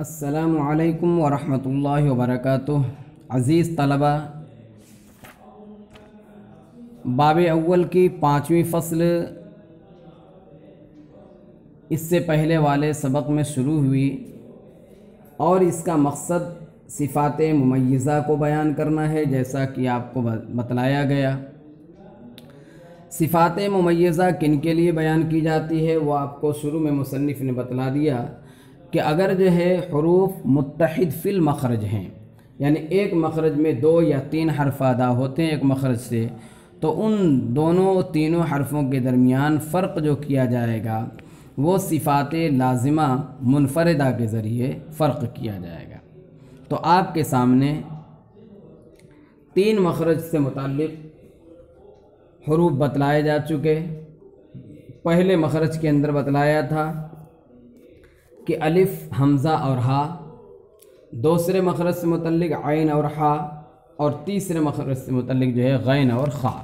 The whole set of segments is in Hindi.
असलकम वरहमल वबरक अज़ीज़ तलबा बाब अव्वल की पाँचवीं फ़सल इससे पहले वाले सबक में शुरू हुई और इसका मकसद सिफ़ात मुमय्ज़ा को बयान करना है, जैसा कि आपको बतलाया गया। सिफ़ात मुमय्ज़ा किन के लिए बयान की जाती है, वो आपको शुरू में मुसनफ़ ने बतला दिया कि अगर जो है हरूफ मुतहद फ़िल मखरज हैं, यानी एक मखरज में दो या तीन हरफ अदा होते हैं एक मखरज से तो उन दोनों तीनों हरफों के दरमियान फ़र्क जो किया जाएगा, वो सिफ़ात लाजिमा मुनफरदा के ज़रिए फ़र्क किया जाएगा। तो आपके सामने तीन मखरज से मुतक़ हरूफ बतलाए जा चुके पहले मखरज के अंदर बतलाया था कि अलिफ़, हमज़ा और हा, दूसरे मखरज से मुतलक आइन और हा, और तीसरे मखरज से मुतलक जो है गैन और ख़ा।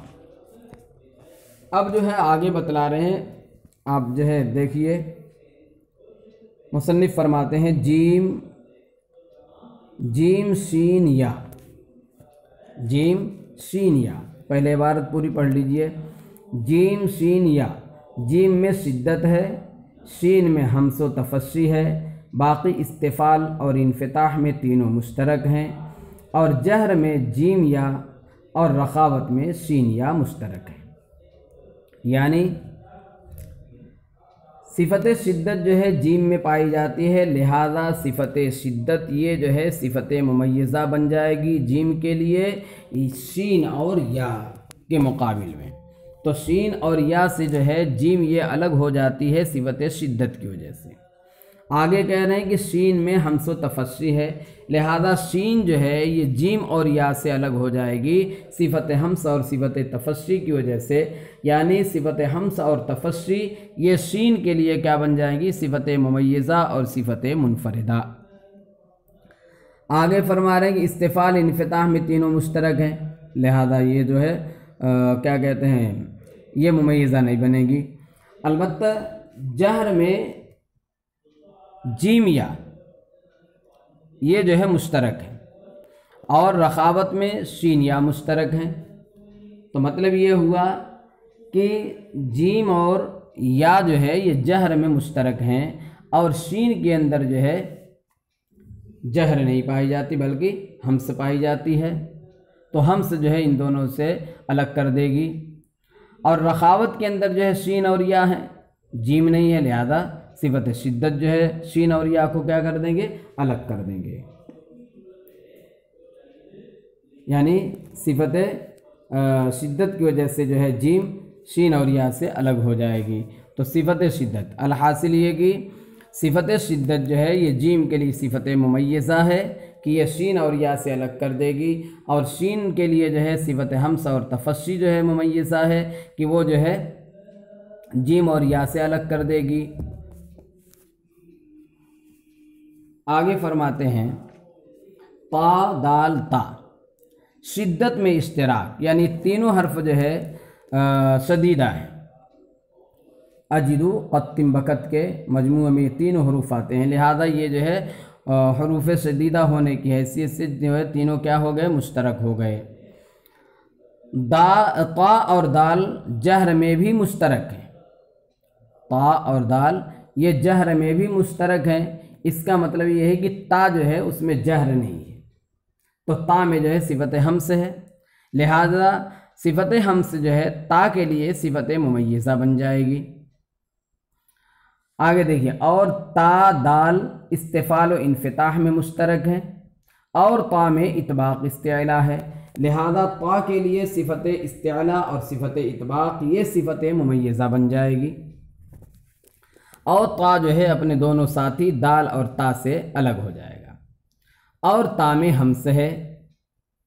अब जो है आगे बतला रहे हैं, आप जो है देखिए मुसनफ़ फरमाते हैं, जीम जीम शीन या। जीम शीन या। पहले इबारत पूरी पढ़ लीजिए। जीम शीन या। जीम में शिद्दत है। शीन में हमस तफसी है। बाकी इस्तेफ़ाल और इनफताह में तीनों मुश्तरक हैं। और जहर में जीम या और रखावत में शीन या मुश्तरक है। यानी सिफत शिद्दत जो है जीम में पाई जाती है। लिहाजा सिफत शिद्दत ये जो है सिफत मुमयज़ा बन जाएगी जीम के लिए शीन और या के मुकाबले में। तो शीन और या से जो है जीम ये अलग हो जाती है सिफत शिद्दत की वजह से। आगे कह रहे हैं कि शीन में हमसो तफसी है लिहाजा शीन जो है ये जीम और या से अलग हो जाएगी सिफत हमस और सिफत तफसी की वजह से। यानी सिफत हमस और तफसी ये शीन के लिए क्या बन जाएगी? सिफत मुमयज़ा और सिफत मुनफरदा। आगे फरमा रहे हैं कि इस्तेफ़ाल इनफताह में तीनों मुश्तरक हैं लिहाजा ये जो है आ, क्या कहते हैं ये मुमयज़ा नहीं बनेगी। अलबत् जहर में जीमिया, ये जो है मुश्तरक है। और रखावत में शीनिया मुश्तरक हैं। तो मतलब ये हुआ कि जीम और या जो है ये जहर में मुश्तरक हैं और शीन के अंदर जो है जहर नहीं पाई जाती, बल्कि हमस पाई जाती है। तो हमस जो है इन दोनों से अलग कर देगी। और रखावत के अंदर जो है शीन और या है। जीम नहीं है, लिहाजा सिफत शिद्दत जो है, शीन और या को क्या कर देंगे? अलग कर देंगे। यानी सिफत शिद्दत की वजह से जो है जीम शीन और या से अलग हो जाएगी। तो सिफत शिद्दत। अलहासिल ये कि सिफत शिद्दत जो है, ये जीम के लिए सिफत मुमयज़ा है कि यह शीन और या से अलग कर देगी। और शीन के लिए जो है सिफत हमस और तफसी जो है मुमयज़ा है कि वो जो है जीम और या से अलग कर देगी। आगे फरमाते हैं ता दाल, ता। शिद्दत में इश्तराक, यानी तीनों हर्फ जो है शदीदा है। अजिदु क़त्तिम बकत के मजमू में तीनों हरूफ आते हैं। लिहाजा ये जो है हरूफ शदीदा होने की हैसियत से जो है, तीनों क्या हो गए, मुश्तरक हो गए। दा, ता और दाल जहर में भी मुश्तरक है। ता और दाल, ये जहर में भी मुश्तरक हैं। इसका मतलब ये है कि ता जो है उसमें जहर नहीं है। तो ता में जो है सिफत हमस है। लिहाजा सिफत हमस जो है ता के लिए सिफत मुमयज़ा बन जाएगी। आगे देखिए, और ता, दाल, इस्तेफ़ाल इनफताह में मुश्तरक है। और ता में इतबाक़ इस्तेला है। लिहाजा ता के लिए सिफत इस्तेला और सिफत इतबाक़, ये सिफत मुमयज़ा बन जाएगी। और ता जो है अपने दोनों साथी दाल और ता से अलग हो जाएगा। और ता में हमस है,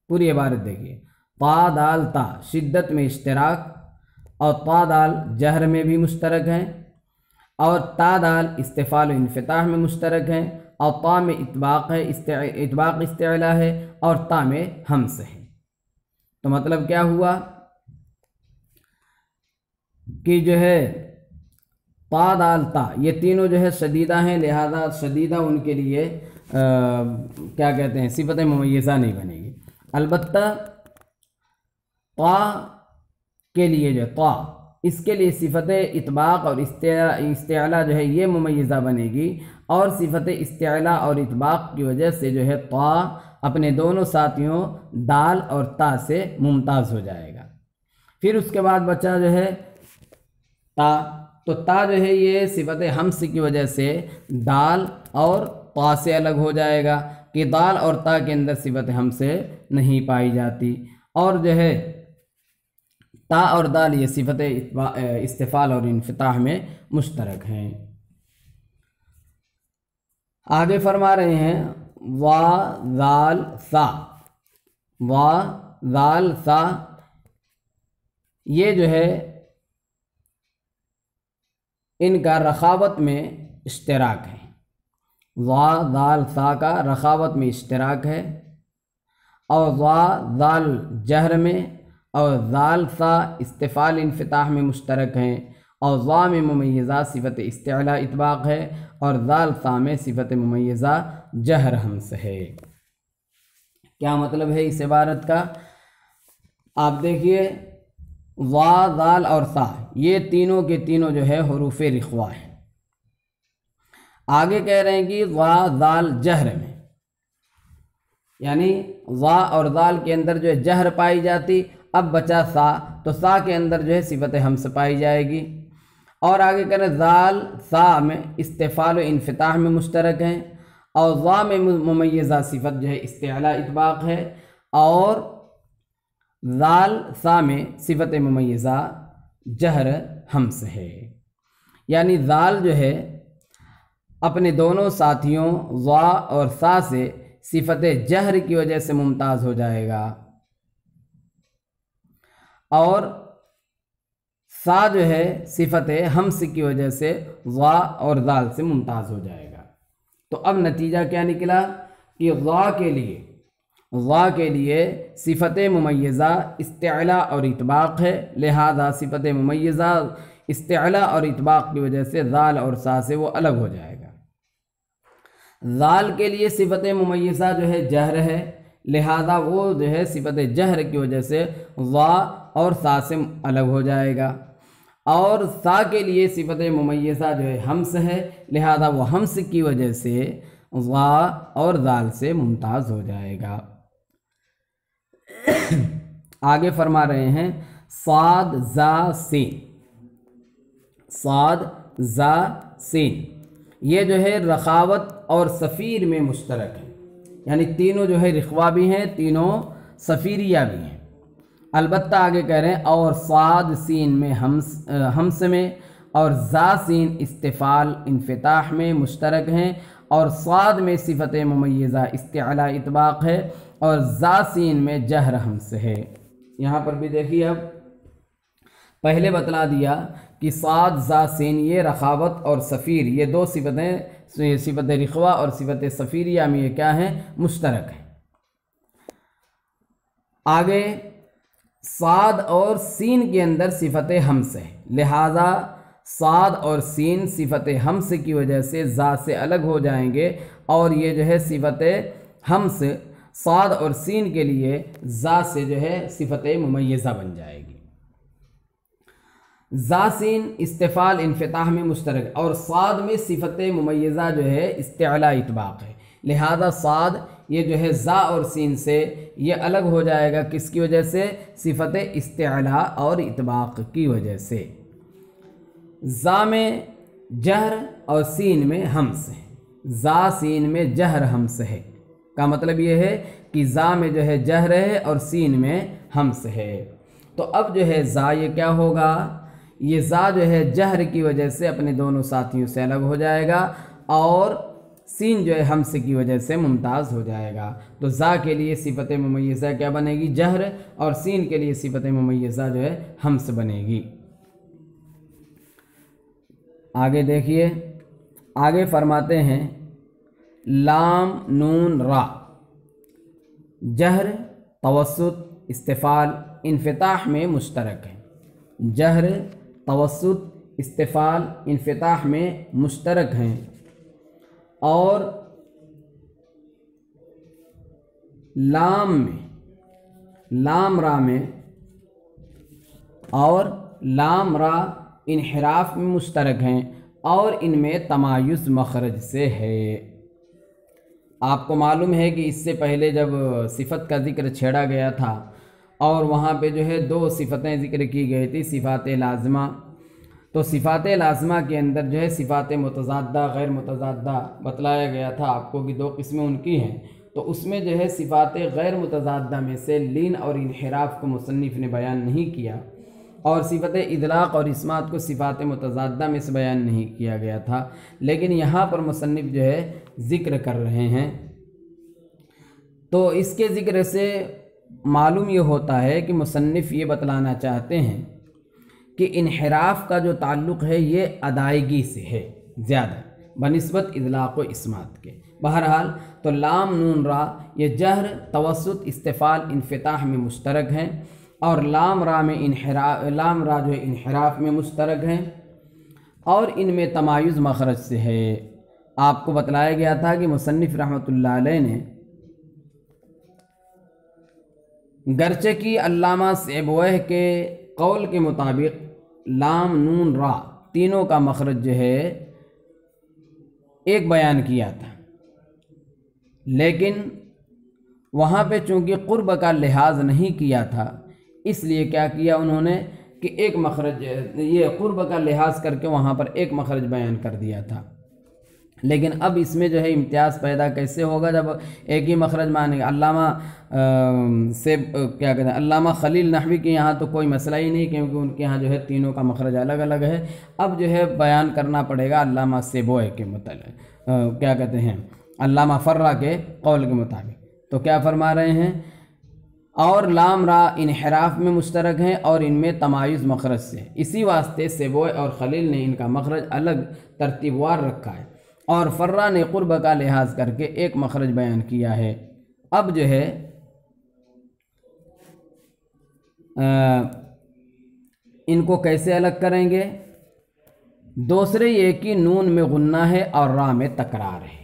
पूरी इबारत देखिए। ता, दाल, ता, शिद्दत में इश्तराक, और ता, दाल, जहर में भी मुश्तरक हैं, और ता, दाल, इस्तेफ़ाल इनफताह में मुश्तरक हैं, और ता में इतबाक़ है इतबाक़ इस्तेला है, और ता में हमस है। तो मतलब क्या हुआ? कि जो है ता दाल ता ये तीनों जो है शदीदा हैं लिहाजा शदीदा उनके लिए आ, क्या कहते हैं सिफत मुमैज़ा नहीं बनेगी। अलबत् के लिए जो ता इसके लिए सिफत इतबाक़ और इस्तेला जो है ये मुमैज़ा बनेगी और सिफत इस्तेला और इतबाक़ की वजह से जो है ता अपने दोनों साथियों दाल और ता से मुमताज़ हो जाएगा। फिर उसके बाद बच्चा जो है ता। तो ता जो है ये सिफत हमस की वजह से दाल और ता से अलग हो जाएगा कि दाल और ता के अंदर सिफत हमसे नहीं पाई जाती। और जो है, ता और दाल ये सिफत इस्तफ़ाल और इनफताह में मुश्तरक हैं। आगे फरमा रहे हैं, वा, दाल, सा। वा, दाल, सा। ये जो है इनका रखावत में इश्तराक है। वा, दाल, सा का रखावत में इश्तराक है और वा, दाल, जहर में और दाल, सा इस्तफ़ाल इनफताह में मुश्तरक हैं और वा में मुमैज़ा सिफत इस्तेला इतबाक़ है और दाल, सा में सिफत मुमैज़ा जहर हमस है। क्या मतलब है इस इबारत का? आप देखिए वा, दाल और सा। ये तीनों के तीनों जो है हरूफ रिखवा है। आगे कह रहे हैं कि वा, दाल, जहर में। यानी वा और दाल के अंदर जो है जहर पाई जाती, अब बचा सा। तो सा के अंदर जो है सिफत हमस पाई जाएगी। और आगे कह करें दाल, सा में इस्तेफ़ाल इनफताह में मुश्तरक हैं। और वा में मुमैज़ा सिफत जो है इस्तेला इतबाक़ है। और दाल सा में सिफत मुमैज़ा जहर हमस है। यानी ज़ाल जो है, अपने दोनों साथियों वा और सा से सिफत जहर की वजह से मुमताज़ हो जाएगा। और सा जो है, सिफत हमस की वजह से वा और दाल से मुमताज़ हो जाएगा। तो अब नतीजा क्या निकला कि वा के लिए वा के लिए सिफत मुमैज़ा इस्तेला और इतबाक़ है। लिहाजा सिफत मुमैज़ा इस्तेला और इतबाक़ की वजह से जाल और सा से वो अलग हो जाएगा। जाल के लिए सिफत मुमैज़ा जो है जहर है। लिहाजा वो जो है सिफत जहर की वजह से वा और सा से अलग हो जाएगा। और सा के लिए सिफत मुमैज़ा जो है हमस है। लिहाजा वो हमस की वजह से वा और दाल से मुमताज़ हो जाएगा। आगे फरमा रहे हैं, साद जा सीन। साद जा सीन। ये जो है रखावत और सफ़ीर में मुश्तरक है। यानी तीनों जो है रखवा भी हैं, तीनों सफ़ीरिया भी हैं। अलबत्ता आगे कह रहे हैं, और साद सीन में हमस हमस में और जा सीन इस्तेफ़ाल, इनफताह में मुश्तरक हैं। और साद में सिफत मुमैज़ा, इस्तेला, इतबाक़ है और जासीन में जहर हमस है। यहाँ पर भी देखिए अब, पहले बतला दिया कि साद, जासीन, ये रखावत और सफ़ीर, ये दो सिफतें, सिफत रखवा और सिफत सफ़ीरिया में ये क्या हैं? मुश्तरक हैं। आगे, साद और सीन के अंदर सिफत हमस है। लिहाजा साद और सीन सिफत हमस की वजह से जा से अलग हो जाएँगे और ये जो है सिफत हमस, साद और सीन के लिए जा से जो है सिफत मुमैज़ा बन जाएगी। जासीन इस्तेफ़ाल, इनफताह में मुश्तरक और साद में सिफत मुमैज़ा जो है इस्तेला इतबाक़ है। लिहाजा साद ये जो है ज़ा और सीन से ये अलग हो जाएगा किसकी वजह से? सिफत इस्तेला और इतबाक़ की वजह से। ज़ा में जहर और सीन में हमस है। ज़ा सीन में जहर हमस है। का मतलब ये है कि ज़ा में जो है जहर है और सीन में हमस है। तो अब जो है ज़ा ये क्या होगा? ये ज़ा जो है जहर की वजह से अपने दोनों साथियों से अलग हो जाएगा और सीन जो है हमस की वजह से मुमताज़ हो जाएगा। तो ज़ा के लिए सिफत मुमैज़ा क्या बनेगी? जहर और सीन के लिए सिफत मुमैज़ा जो है हमस बनेगी। आगे देखिए, आगे फरमाते हैं, लाम नून रा, जहर तवसुत इस्तफ़ाल, इनफताह में मुश्तरक हैं। जहर तवसुत इस्तफ़ाल, इनफताह में मुश्तरक हैं। और लाम में, लाम रा में, और लाम रा इनहराफ में मुश्तरक हैं और इनमें तमायुज़ मखरज से है। आपको मालूम है कि इससे पहले जब सिफत का ज़िक्र छेड़ा गया था और वहाँ पे जो है दो सिफतें ज़िक्र की गई थी, सिफ़ात लाजमा। तो सिफ़ात लाजमा के अंदर जो है सिफ़ात मतजादा गैर मतजादा बतलाया गया था आपको कि दो किस्में उनकी हैं। तो उसमें जो है सिफ़ात गैर मतजादा में से लीन और इनहराफ को मुसनफ़ ने बयान नहीं किया। और सिफत इदलाक़ और इसमात को सिफ़ात मतजादा में से बयान नहीं किया गया था। लेकिन यहाँ पर मुसनफ़ जो है, ज़िक्र कर रहे हैं। तो इसके ज़िक्र से मालूम ये होता है कि मुसनफ़ ये बतलाना चाहते हैं कि इनहराफ का जो ताल्लुक़ है, ये अदायगी से है, ज़्यादा। बनस्बत इदलाक़ व इसमात के। बहरहाल तो लाम नून रा, ये जहर तवसत इस्तफ़ाल, इनफताह में मुश्तरक हैं। और लाम रा में इनहरा, लाम रा जो इनहराफ में मुश्तरक हैं और इनमें तमायुज़ मखरज से है। आपको बतलाया गया था कि मुसनफ़ अलैह ने गरचे की अल्लामा सेबवह के कौल के मुताबिक लाम, नून, रा तीनों का मखरज जो है एक बयान किया था। लेकिन वहाँ पे चूँकि क़ुर्ब का लिहाज नहीं किया था इसलिए क्या किया उन्होंने कि एक मखरज, ये क़ुर्ब का लिहाज करके वहाँ पर एक मखरज बयान कर दिया था। लेकिन अब इसमें जो है इम्तियाज़ पैदा कैसे होगा जब एक ही मखरज मानेगा? अल्लामा से, क्या कहते हैं, अल्लामा खलील नहवी के यहाँ तो कोई मसला ही नहीं क्योंकि उनके यहाँ जो है तीनों का मखरज अलग अलग है। अब जो है बयान करना पड़ेगा अल्लामा सेबोए के मतलब क्या कहते हैं, अल्लामा फर्रा के कौल के मुताबिक। तो क्या फरमा रहे हैं? और लाम रा इनहराफ में मुश्तरक हैं और इनमें तमायुज़ मखरज से इसी वास्ते सेबोए और खलील ने इनका मखरज अलग तरतीबवार रखा है और फर्रा ने क़ुर्ब का लिहाज करके एक मखरज बयान किया है। अब जो है आ, इनको कैसे अलग करेंगे? दूसरे ये कि नून में गुन्ना है और रा में तकरार है।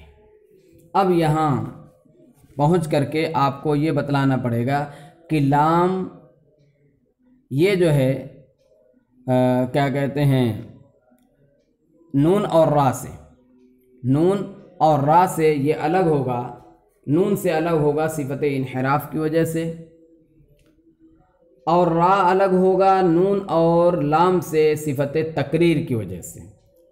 अब यहाँ पहुँच करके आपको ये बतलाना पड़ेगा कि लाम ये जो है आ, क्या कहते हैं नून और रा से। नून और रा से ये अलग होगा। नून से अलग होगा सिफत इनहराफ की वजह से। और रा अलग होगा नून और लाम से सिफत तकरीर की वजह से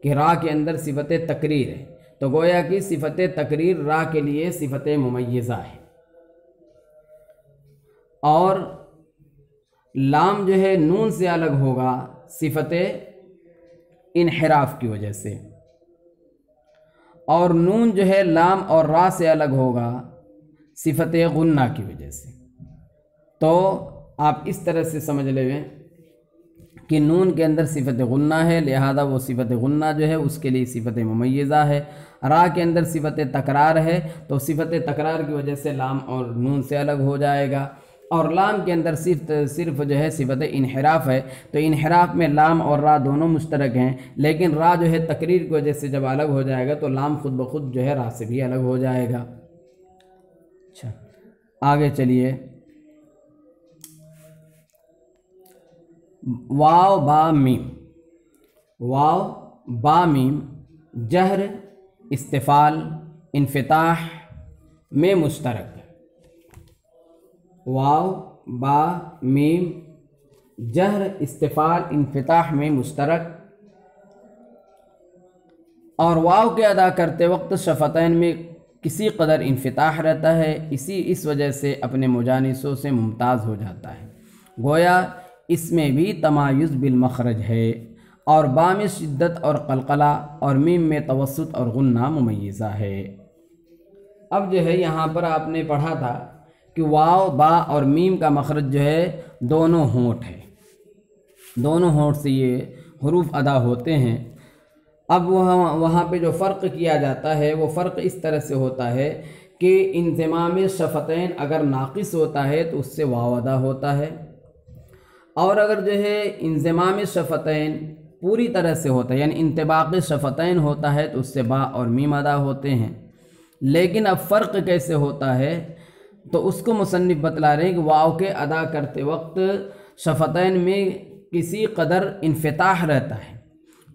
कि रा के अंदर सिफत तकरीर है। तो गोया कि सिफत तकरीर रा के लिए सिफत मुमयज़ा है। और लाम जो है नून से अलग होगा सिफत इनहराफ की वजह से। और नून जो है लाम और रा से अलग होगा सिफत गुन्ना की वजह से। तो आप इस तरह से समझ लें कि नून के अंदर सिफत गुन्ना है, लिहाजा वो सिफत गुन्ना जो है, उसके लिए सिफत मुमयज़ा है। रा के अंदर सिफत तकरार है तो सिफत तकरार की वजह से लाम और नून से अलग हो जाएगा। और लाम के अंदर सिर्फ़ सिर्फ़ जो है सिफत इनहराफ है तो इनहराफ में लाम और रा दोनों मुश्तरक हैं, लेकिन रा जो है तकरीर की वजह से जब अलग हो जाएगा तो लाम खुद ब खुद जो है रा से भी अलग हो जाएगा। अच्छा आगे चलिए। वाव बा मीम वाव बा मीम, जहर, इस्तफ़ाल, इनफताह, में मुश्तरक। वाव बा मीम, जहर, इस्तफ़ाल, इनफताह, में मुश्तरक। और वाव के अदा करते वक्त शफ़तैन में किसी कदर इनफताह रहता है, इसी इस वजह से अपने मुजानिसों से मुमताज़ हो जाता है। गोया इसमें भी तमायुज़ बिलमखरज है। और बाम शिद्दत और कलकला और मीम में तवसत और गुन्ना मुमयज़ा है। अब जो है यहाँ पर आपने पढ़ा था कि वाव, बा और मीम का मखरज जो है दोनों होंठ है। दोनों होंठ से ये हरूफ अदा होते हैं। अब वहाँ वहाँ पे जो फ़र्क किया जाता है, वो फ़र्क इस तरह से होता है कि इंतमाम शफ़तैन अगर नाक़िस होता है तो उससे वाव अदा होता है। और अगर जो है इंजमाम शफ़तैन पूरी तरह से होता है, यानी इंतबाक़ शफ़तैन होता है तो उससे बा और मीम अदा होते हैं। लेकिन अब फ़र्क कैसे होता है तो उसको मुसनफ़ बतला रहे हैं कि वाव के अदा करते वक्त शफ़तैन में किसी कदर इनफताह रहता है।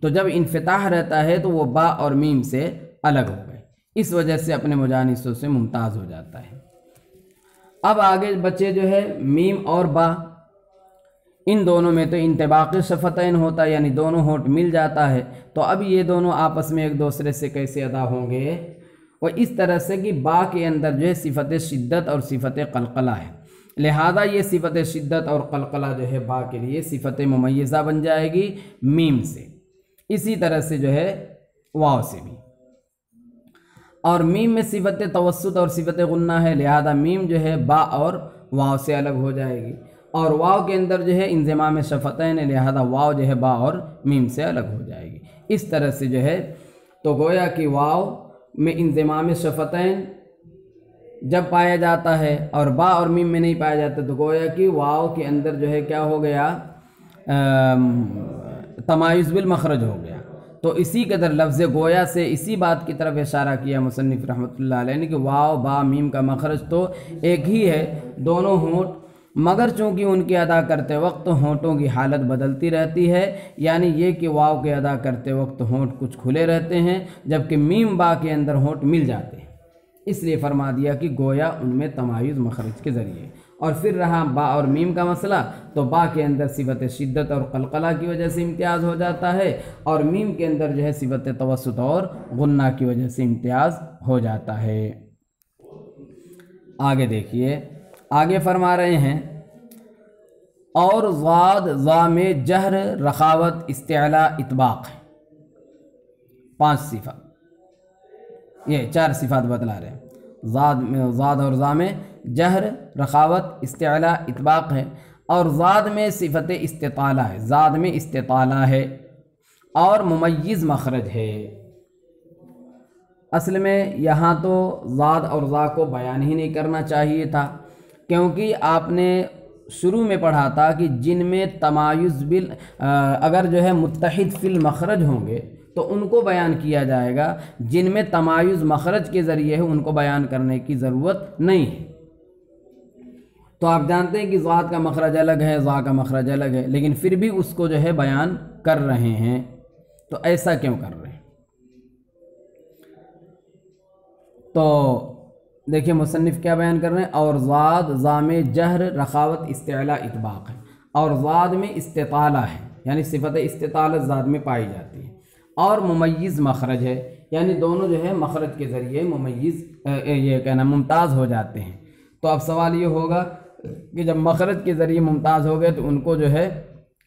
तो जब इनफताह रहता है तो वो बा और मीम से अलग हो गए। इस वजह से अपने मुजानिसों से मुमताज़ हो जाता है। अब आगे बच्चे जो है मीम और बा। इन दोनों में तो इंतबाक़ शफ़तैन होता है, यानी दोनों होठ मिल जाता है। तो अब ये दोनों आपस में एक दूसरे से कैसे अदा होंगे? और इस तरह से कि बा के अंदर जो है सिफत शिद्दत और सिफत कलकला है। लिहाजा ये सिफत शिद्दत और कलकला जो है बा के लिए सिफत मुमैज़ा बन जाएगी मीम से। इसी तरह से जो है वाव से भी। और मीम में सिफत तवसत और सिफत गुन्ना है, लिहाजा मीम जो है बा और वाव से अलग हो जाएगी। और वाव के अंदर जो है इंजमाम शफ़तैन लिहाजा वाव जो है, बा और मीम से अलग हो जाएगी। इस तरह से जो है तो गोया कि वाव में इंजमाम शफ़तैन जब पाया जाता है और बा और मीम में नहीं पाया जाता तो गोया कि वाव के अंदर जो है, क्या हो गया? तमायुज़ मखरज हो गया। तो इसी कदर लफ्ज़ गोया से इसी बात की तरफ़ इशारा किया मुसनफ़ ने कि वाव, बा, मीम का मखरज तो एक ही है, दोनों होंठ मगर चूँकि उनके अदा करते वक्त होंठों की हालत बदलती रहती है, यानी ये कि वाव के अदा करते वक्त होंठ कुछ खुले रहते हैं, जबकि मीम बा के अंदर होंठ मिल जाते हैं। इसलिए फरमा दिया कि गोया उनमें तमायुज़ मखरज के ज़रिए। और फिर रहा बा और मीम का मसला तो बा के अंदर सिबत शिद्दत और कलकला की वजह से इम्तियाज़ हो जाता है, और मीम के अंदर जो है सिबत तवसत और गुन्ना की वजह से इम्तियाज़ हो जाता है। आगे देखिए आगे फरमा रहे हैं, और ज़ाद, ज़ाम जहर, रखावत, इस्तेला, इतबाक़ है। पाँच सिफा। ये चार सिफात बतला रहे हैं। ज़ाद में ज़ाद और ज़ाम जहर, रखावत, इस्तेला, इतबाक़ है, और ज़ाद में सिफत इस्ताला है। ज़ाद में इस्ताला है, और मुमय्ज़ मखरज है। असल में यहाँ तो ज़ाद और ज़ा को बयान ही नहीं करना चाहिए था। क्योंकि आपने शुरू में पढ़ा था कि जिनमें तमायुज़ बिल अगर जो है मुतहद फिल मखरज होंगे तो उनको बयान किया जाएगा। जिनमें तमायुज़ मखरज के ज़रिए है, उनको बयान करने की ज़रूरत नहीं है। तो आप जानते हैं कि ज़ात का मखरज अलग है ज़ा का मखरज अलग है, लेकिन फिर भी उसको जो है बयान कर रहे हैं। तो ऐसा क्यों कर रहे हैं? तो देखिए मुसनफ़ क्या बयान कर रहे हैं? और ज़ाद, ज़ाम जहर, रखावत, इस्तेला, इतबाक़ है। और ज़ाद में इस्ताला है, यानी सिफत इस्तालत ज़ाद में पाई जाती है। और मुमय्ज़ मखरज है, यानी दोनों जो है मखरज के ज़रिए मुमय्ज़ ये कहना मुमताज़ हो जाते हैं। तो अब सवाल ये होगा कि जब मखरज के ज़रिए मुमताज़ हो गए तो उनको जो है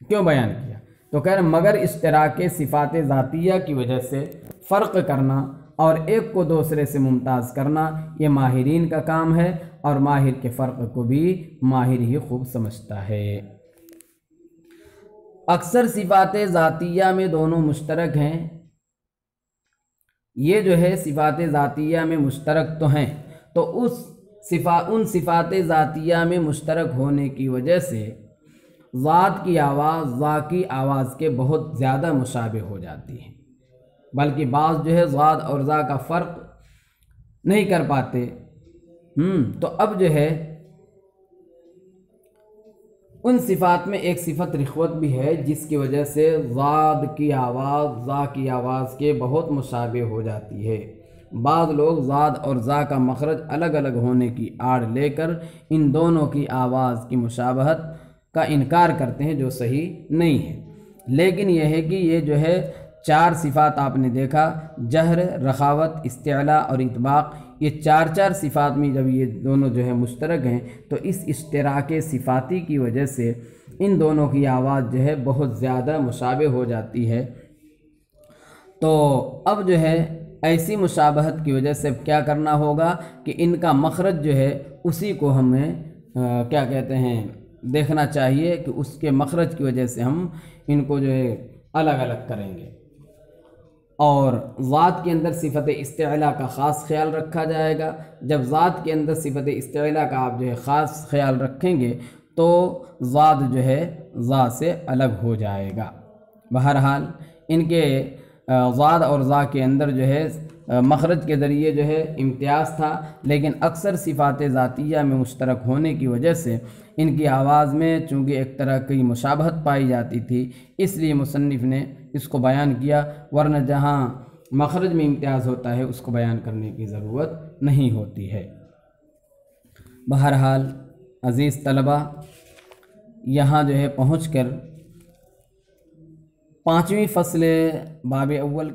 क्यों बयान किया? तो कह रहे मगर इश्तराक सिफ़ात ज़ातिया की वजह से फ़र्क करना और एक को दूसरे से मुमताज़ करना ये माहरीन का काम है और माहिर के फ़र्क को भी माहिर ही खूब समझता है। अक्सर सिफ़ात ज़ातिया में दोनों मुश्तरक हैं। ये जो है सिफ़ात ज़ातिया में मुश्तरक तो हैं। तो उस सिफा, उन सिफ़ात ज़ातिया में मुश्तरक होने की वजह से ज़ात की आवाज़, ज़ा की आवाज़ के बहुत ज़्यादा मुशाबे हो जाती है। बल्कि बाज़ जो है ज़ाद और ज़ा का फ़र्क नहीं कर पाते। तो अब जो है, उन सिफ़ात में एक सिफत रिखवत भी है, जिसकी वजह से ज़ाद की आवाज़, ज़ा की आवाज़ के बहुत मुशाबे हो जाती है। बाद लोग ज़ाद और ज़ा का मखरज अलग अलग होने की आड़ लेकर इन दोनों की आवाज़ की मुशाबहत का इनकार करते हैं, जो सही नहीं है। लेकिन यह है कि ये जो है चार सिफ़ात आपने देखा जहर रखावत इस्तेला और इतबाक़। ये चार चार सिफ़ात में जब ये दोनों जो है मुश्तरक हैं तो इस इश्तराक सिफ़ाती की वजह से इन दोनों की आवाज़ जो है बहुत ज़्यादा मुशाबे हो जाती है। तो अब जो है ऐसी मुशाबहत की वजह से क्या करना होगा कि इनका मखरज जो है उसी को हमें आ, क्या कहते हैं देखना चाहिए कि उसके मखरज की वजह से हम इनको जो है अलग अलग करेंगे। और ज़ात के अंदर सिफत इस्तेला का ख़ास ख्याल रखा जाएगा। जब ज़ात के अंदर सिफत इस्तेला का आप जो है ख़ास ख्याल रखेंगे तो ज़ात जो है ज़ा से अलग हो जाएगा। बहरहाल, इनके ज़ाद और ज़ा के अंदर जो है मखरज के ज़रिए जो है इम्तियाज़ था, लेकिन अक्सर सिफ़ात ज़ातिया में मुश्तरक होने की वजह से इनकी आवाज़ में चूँकि एक तरह की मुशाबहत पाई जाती थी, इसलिए मुसनफ़ ने इसको बयान किया, वरना जहाँ मखरज में इम्तियाज़ होता है, उसको बयान करने की ज़रूरत नहीं होती है। बहरहाल, अज़ीज़ तलबा, यहाँ जो है पहुँच कर पाँचवीं फ़सल बाब अव्वल